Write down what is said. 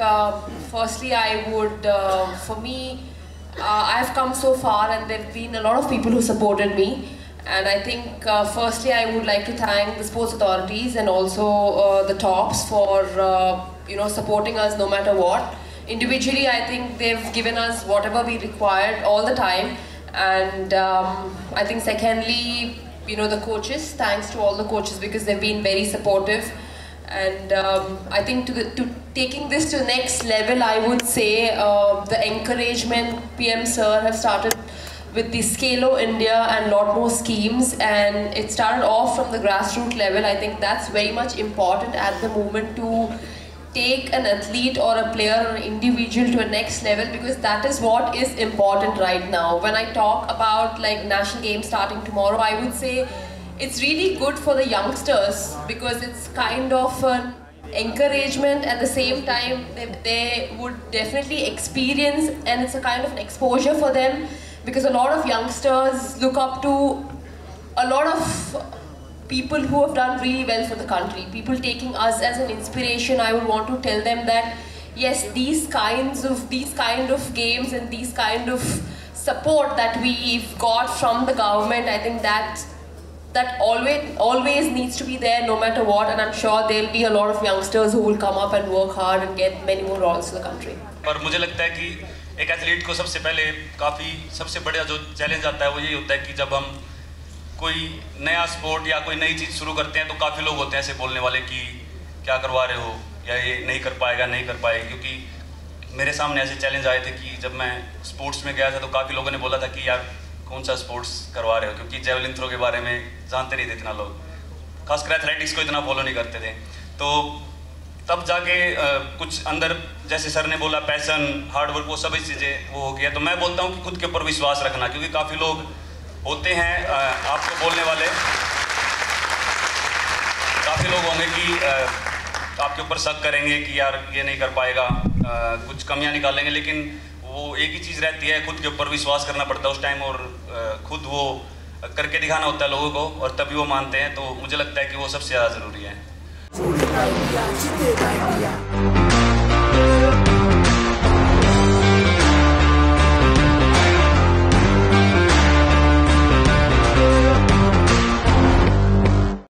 uh, firstly, I would, uh, for me, uh, I have come so far, and there have been a lot of people who supported me. And I think, uh, firstly, I would like to thank the sports authorities and also uh, the TOPS for, uh, you know, supporting us no matter what. Individually, I think they've given us whatever we required all the time. And um, I think, secondly, you know, the coaches. Thanks to all the coaches because they've been very supportive. And um, I think to, the, to taking this to the next level, I would say uh, the encouragement PM Sir have started with the Khelo India and lot more schemes and it started off from the grassroots level. I think that's very much important at the moment to take an athlete or a player or an individual to a next level because that is what is important right now. When I talk about like national games starting tomorrow, I would say it's really good for the youngsters because it's kind of an encouragement. At the same time they, they would definitely experience and it's a kind of an exposure for them because a lot of youngsters look up to a lot of people who have done really well for the country. People taking us as an inspiration. I would want to tell them that yes these kinds of these kind of games and these kind of support that we've got from the government i think that that always always needs to be there no matter what, and i'm sure there'll be a lot of youngsters who will come up and work hard and get many more roles to the country. और मुझे लगता है कि एक athlete को सबसे पहले काफ़ी, सबसे बड़ा जो चैलेंज आता है वो यही होता है कि जब हम कोई नया स्पोर्ट या कोई नई चीज़ शुरू करते हैं तो काफ़ी लोग होते हैं ऐसे बोलने वाले कि क्या करवा रहे हो, या ये नहीं कर पाएगा, नहीं कर पाएगा, क्योंकि मेरे सामने ऐसे चैलेंज आए थे कि जब मैं स्पोर्ट्स में गया था तो काफ़ी लोगों ने बोला था कि यार कौन सा स्पोर्ट्स करवा रहे हो? क्योंकि जेवलिन थ्रो के बारे में जानते नहीं थे इतना लोग। खासकर एथलेटिक्स को इतना फॉलो नहीं करते थे। तो तब जाके आ, कुछ अंदर जैसे सर ने बोला पैसन हार्डवर्क वो सभी चीज़ें वो हो गया। तो मैं बोलता हूँ कि खुद के ऊपर विश्वास रखना क्योंकि काफ़ी लोग होते हैं आ, आपको बोलने वाले। काफ़ी लोग होंगे कि आपके ऊपर शक करेंगे कि यार ये नहीं कर पाएगा कुछ कमियाँ निकालेंगे। लेकिन वो एक ही चीज़ रहती है, खुद के ऊपर विश्वास करना पड़ता है उस टाइम और खुद वो करके दिखाना होता है लोगों को और तभी वो मानते हैं तो मुझे लगता है कि वो सबसे ज़्यादा ज़रूरी है।